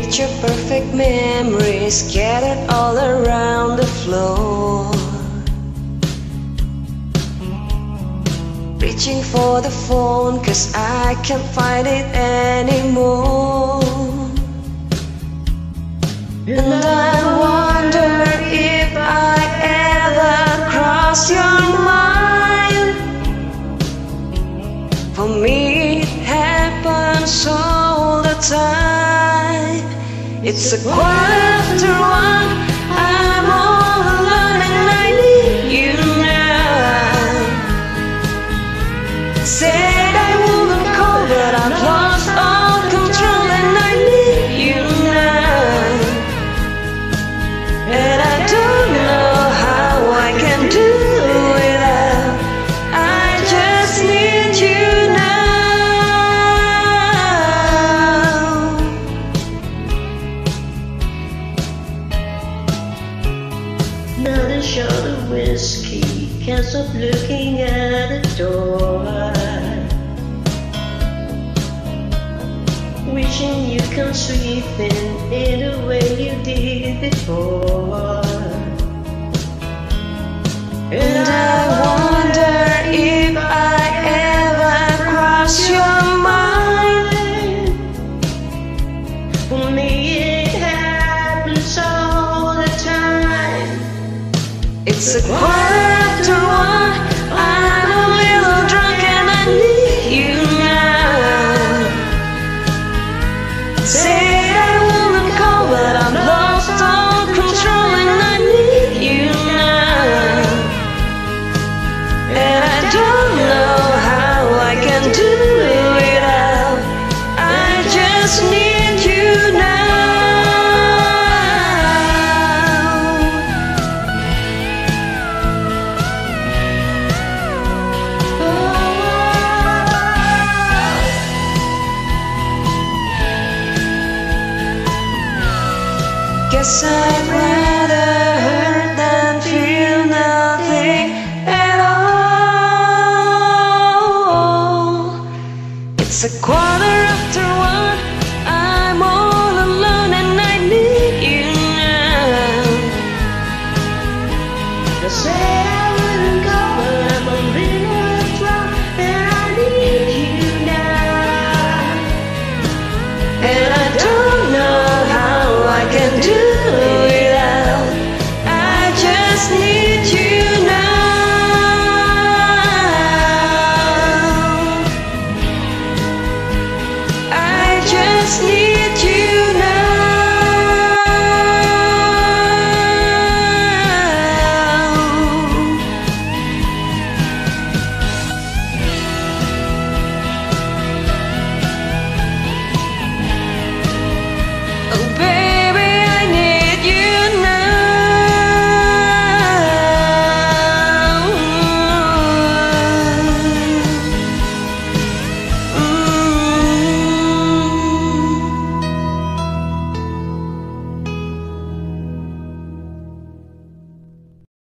Picture perfect memories scattered all around the floor. Reaching for the phone cause I can't find it anymore. And I It's a quarter after one. I'm all alone and I need you now. Said I wouldn't call, but I've Another shot of whiskey, can't stop looking at the door. Wishing you come sweeping in the way you did before. And I It's a quarter after one. I'm a little drunk and I need you now. Said I wouldn't call, but I've lost all control and I need you now. And I don't know how I can do without. Guess I'd rather hurt than feel nothing at all. It's a quarter